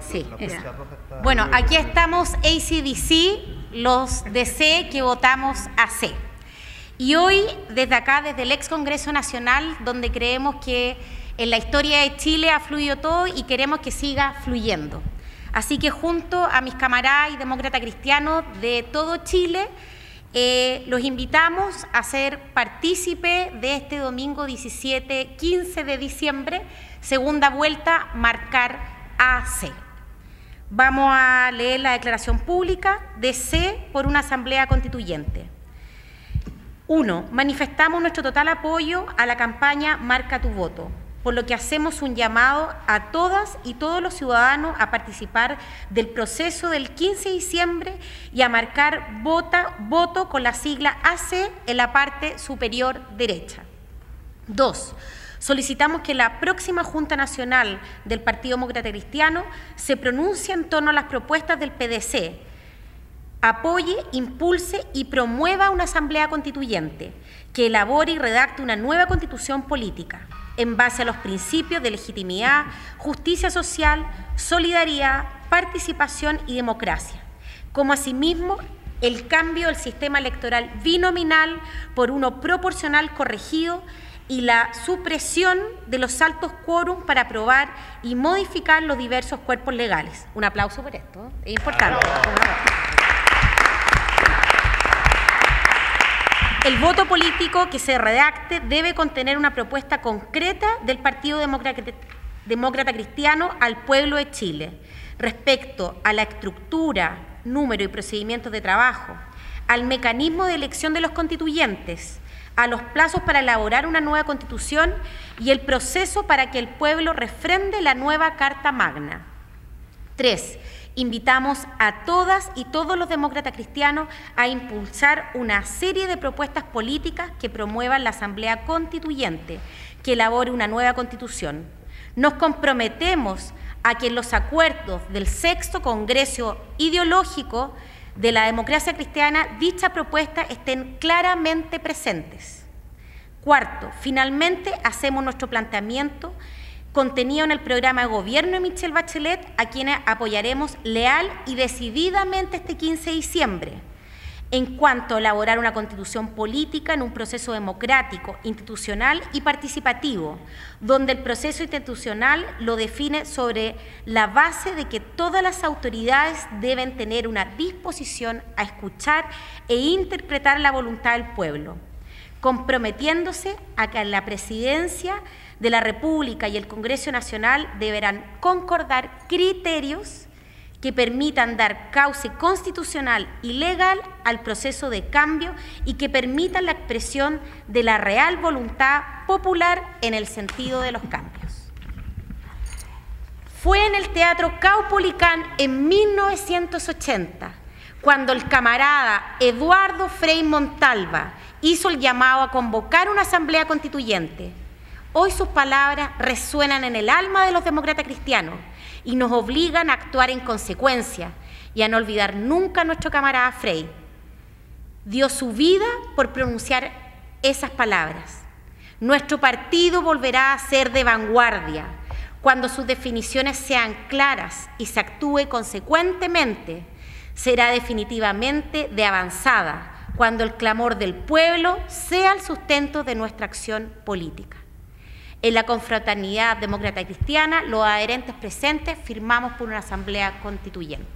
Sí, bueno, aquí estamos ACDC, los DC que votamos AC. Y hoy, desde acá, desde el ex Congreso Nacional, donde creemos que en la historia de Chile ha fluido todo y queremos que siga fluyendo. Así que junto a mis camaradas y demócratas cristianos de todo Chile, eh, los invitamos a ser partícipe de este domingo 17, 15 de diciembre, segunda vuelta, marcar AC. Vamos a leer la declaración pública de C por una asamblea constituyente. Uno, manifestamos nuestro total apoyo a la campaña Marca tu voto, por lo que hacemos un llamado a todas y todos los ciudadanos a participar del proceso del 15 de diciembre y a marcar vota, voto con la sigla AC en la parte superior derecha. Dos, solicitamos que la próxima Junta Nacional del Partido Demócrata Cristiano se pronuncie en torno a las propuestas del PDC apoye, impulse y promueva una asamblea constituyente que elabore y redacte una nueva constitución política en base a los principios de legitimidad, justicia social, solidaridad, participación y democracia, como asimismo el cambio del sistema electoral binominal por uno proporcional corregido y la supresión de los altos quórum para aprobar y modificar los diversos cuerpos legales. Un aplauso por esto, es importante. El voto político que se redacte debe contener una propuesta concreta del Partido Demócrata, Cristiano al pueblo de Chile respecto a la estructura, número y procedimientos de trabajo, al mecanismo de elección de los constituyentes, a los plazos para elaborar una nueva constitución y el proceso para que el pueblo refrende la nueva Carta Magna. Tres, Invitamos a todas y todos los demócratas cristianos a impulsar una serie de propuestas políticas que promuevan la Asamblea Constituyente, que elabore una nueva constitución. Nos comprometemos a que en los acuerdos del sexto Congreso Ideológico de la democracia cristiana dicha propuesta estén claramente presentes. Cuarto, finalmente hacemos nuestro planteamiento contenido en el programa de gobierno de Michelle Bachelet, a quienes apoyaremos leal y decididamente este 15 de diciembre, en cuanto a elaborar una constitución política en un proceso democrático, institucional y participativo, donde el proceso institucional lo define sobre la base de que todas las autoridades deben tener una disposición a escuchar e interpretar la voluntad del pueblo, comprometiéndose a que la presidencia de la República y el Congreso Nacional deberán concordar criterios que permitan dar cauce constitucional y legal al proceso de cambio y que permitan la expresión de la real voluntad popular en el sentido de los cambios. Fue en el Teatro Caupolicán en 1980 cuando el camarada Eduardo Frei Montalva hizo el llamado a convocar una asamblea constituyente Hoy sus palabras resuenan en el alma de los demócratas cristianos y nos obligan a actuar en consecuencia y a no olvidar nunca a nuestro camarada Frey. Dio su vida por pronunciar esas palabras. Nuestro partido volverá a ser de vanguardia cuando sus definiciones sean claras y se actúe consecuentemente. Será definitivamente de avanzada cuando el clamor del pueblo sea el sustento de nuestra acción política. En la confraternidad demócrata cristiana, los adherentes presentes firmamos por una asamblea constituyente.